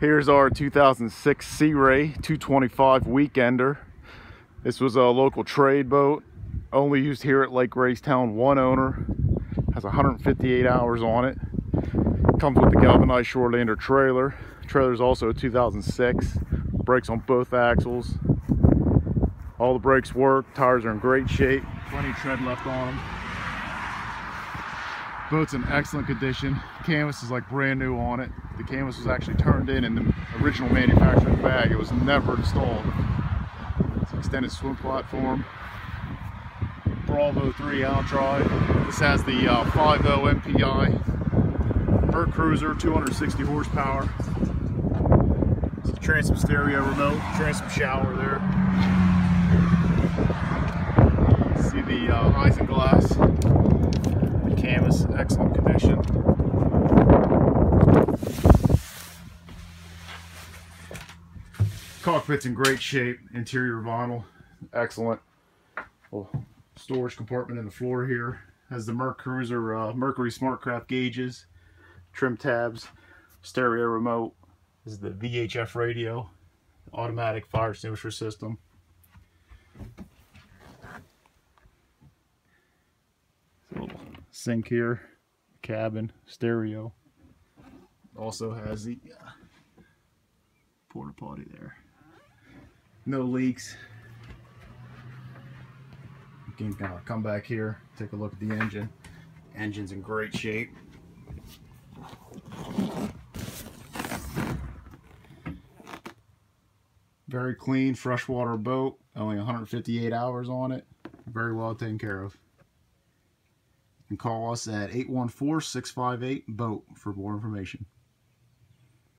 Here's our 2006 Sea Ray 225 Weekender. This was a local trade boat, only used here at Lake Raystown. One owner, has 158 hours on it. Comes with the galvanized Shorelander trailer. Trailer is also a 2006. Brakes on both axles. All the brakes work. Tires are in great shape. Plenty tread left on them. Boat's in excellent condition. Canvas is like brand new on it. The canvas was actually turned in in the original manufacturing bag. It was never installed. It's an extended swim platform. Bravo 3 outdrive. This has the uh, 5.0 MPI. MerCruiser, 260 horsepower. It's a transom stereo remote, transom shower there. See the uh, canvas, excellent condition. Cockpit's in great shape, interior vinyl, excellent. Well, storage compartment in the floor here. Has the MerCruiser uh, Mercury Smartcraft gauges, trim tabs, stereo remote. This is the VHF radio, automatic fire extinguisher system. Sink here, cabin, stereo. Also has the uh, porta potty there. No leaks. You can uh, come back here, take a look at the engine. Engine's in great shape. Very clean freshwater boat, only 158 hours on it. Very well taken care of and call us at 814-658-BOAT for more information.